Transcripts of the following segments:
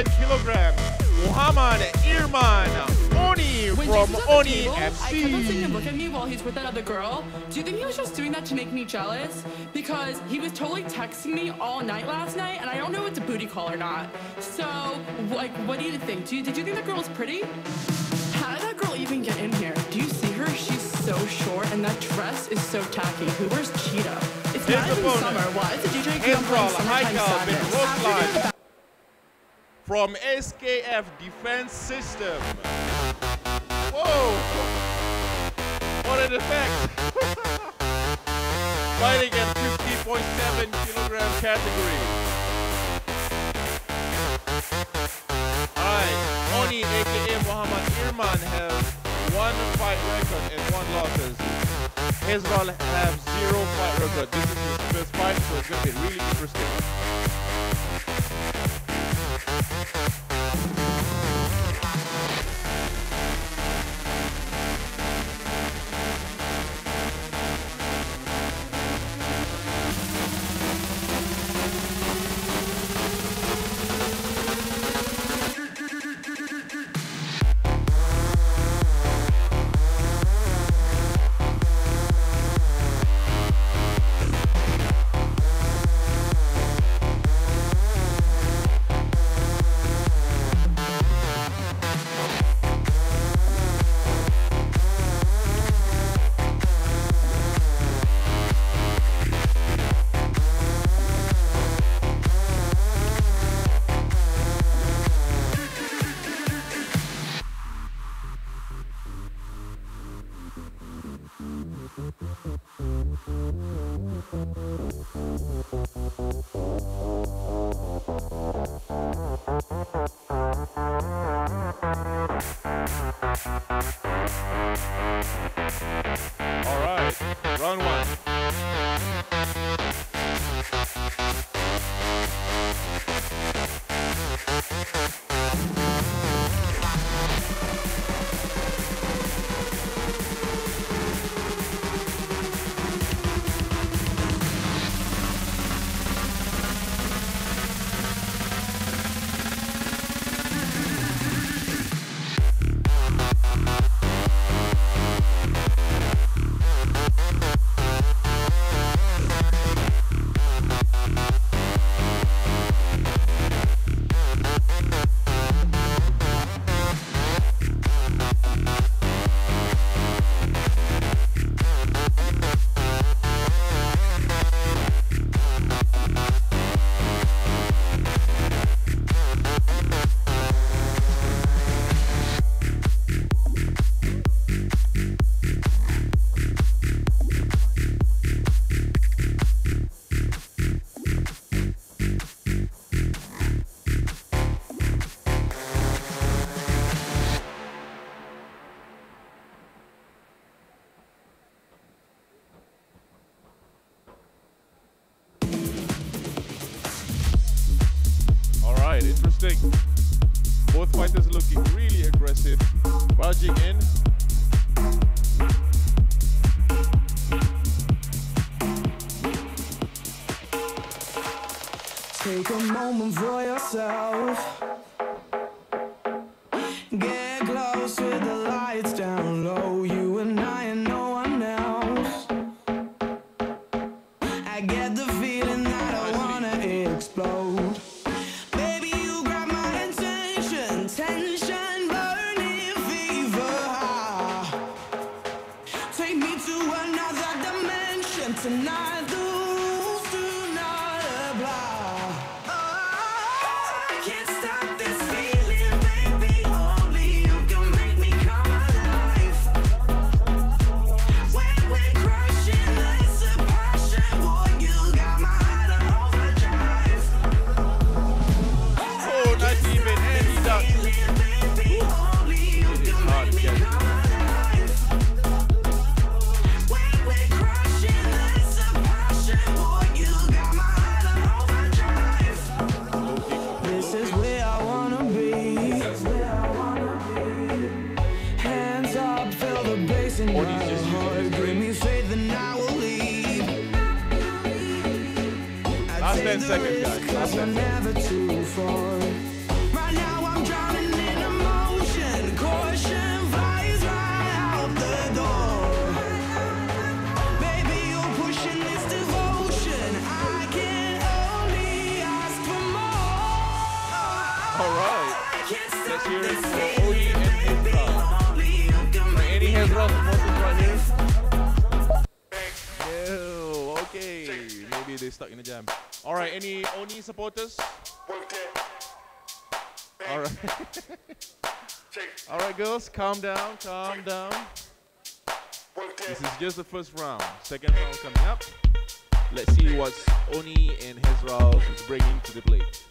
Fighting at 51.7 kilograms, Muhammad Irman Oni When from Jason's at the Oni table, I kept on seeing him FC. look at me while he's with that other girl. Do you think he was just doing that to make me jealous? Because he was totally texting me all night last night, and I don't know if it's a booty call or not. So, like, what do you think? Do you, did you think that girl was pretty? How did that girl even get in here? Do you see her? She's so short, and that dress is so tacky. Who wears cheetah? It's not even summer. Why is the DJ keep on Hezral playing Summertime Sadness? After doing Roslan the from SKF Defense System. Whoa! What an effect! Fighting at 50.7 kilogram category. Alright, Oni aka Muhammad Irman have one fight record and one losses. Hezral have zero fight record. This is his first fight, so it's gonna be really interesting. All only ask for more. All right. I Let's hear it this for Odie and Hezral. Only you can make Any me Hezral supporters right here? No. Okay. Maybe they stuck in the jam. All right. Any Oni supporters? All right. All right, girls. Calm down. Calm down. This is just the first round. Second round coming up. Let's see what Oni and Hezral is bringing to the plate.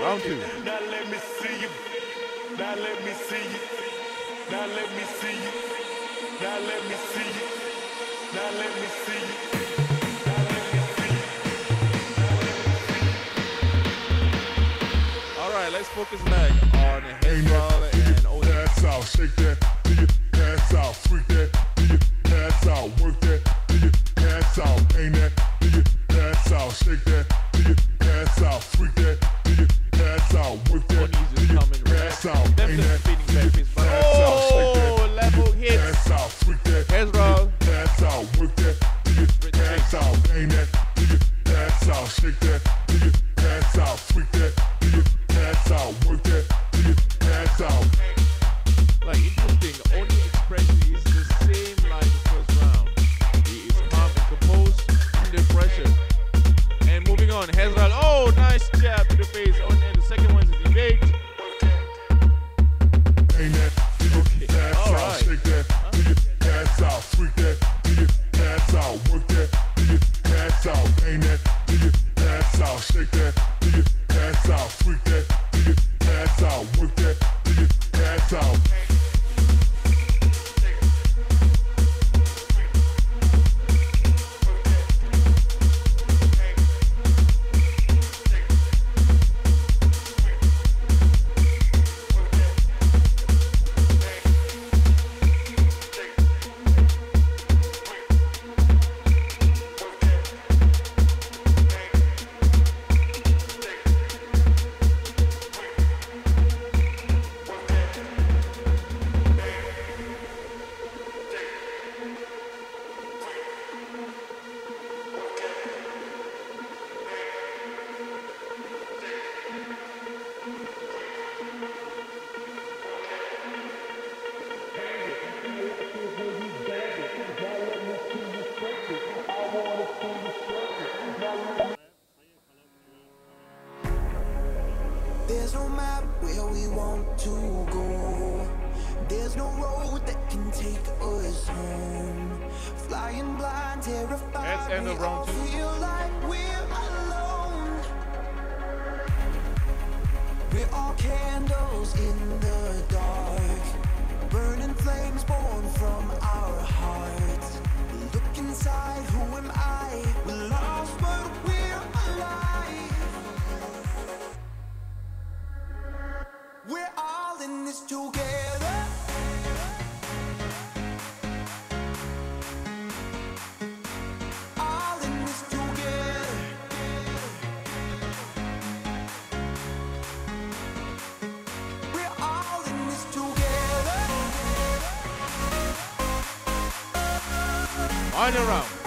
Round two. Now let me see you. Now let me see you. Now let me see you. Now let me see you. Now let me see you. Now let me see you. All right, let's focus back on Hezral and Oni. Pass out, shake that, do you pass out, freak that, do you pass out, work that, do you pass out, ain't that, do you pass out, shake that, out, work that, do you pass out, ain't that, do you pass out, shake that, candles in the dark. Burning flames born from our hearts. Look inside, who am I? Final round.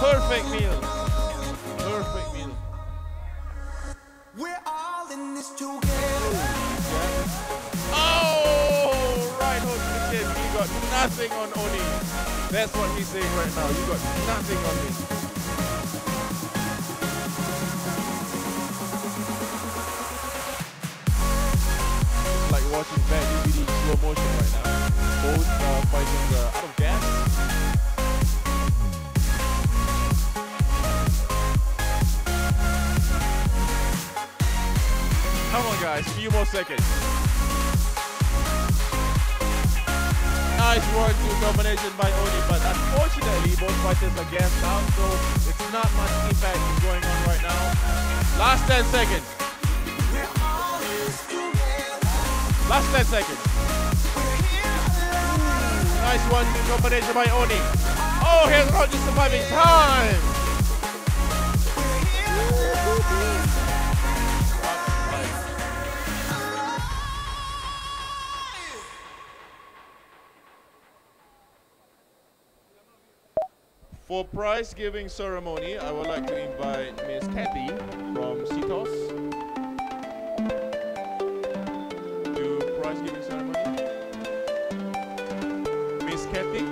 Perfect meal. Perfect meal. We're all in this together. Oh, right hook to the chin. You got nothing on Oni. That's what he's saying right now. You got nothing on me. It's like watching bad DVD slow motion right now. Both uh, fighting uh, guys. Few more seconds. Nice one, two combination by Oni, but unfortunately both fighters are gassed out, so it's not much impact going on right now. Last 10 seconds. Last 10 seconds. Nice one, two combination by Oni. Oh, here's Roger surviving time. For prize giving ceremony, I would like to invite Miss Kathy from CITOS to prize giving ceremony. Miss Kathy,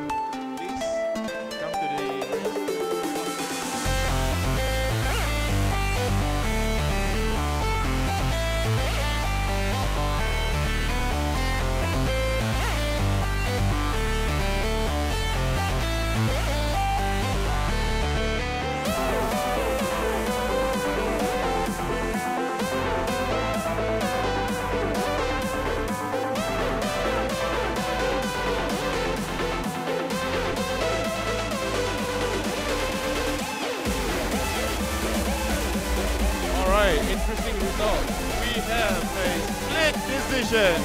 decision.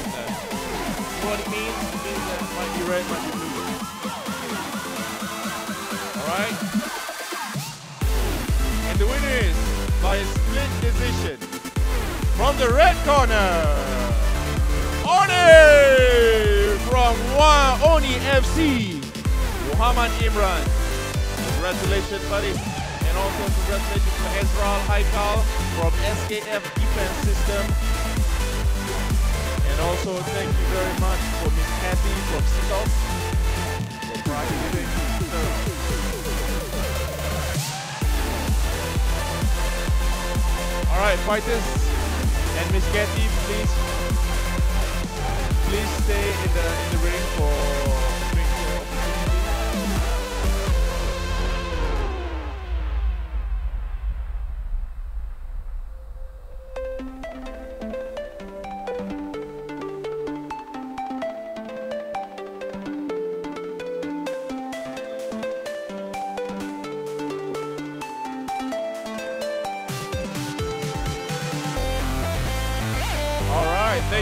What it means? Means that might be red, might be blue. All right. And the winner is by a split decision from the red corner. Oni from Wa Oni FC, Muhammad Imran. Congratulations, buddy. And also congratulations to Ezral Haikal from SKF Defense System. And also thank you very much for Miss Kathy from CITOS for prize giving. All right, fighters and Miss Kathy, please, please stay in the in the ring for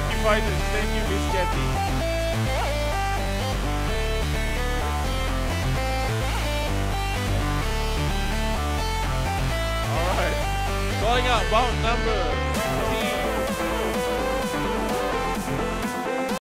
thank you, fighters. Thank you, Miss. All right, calling out bout number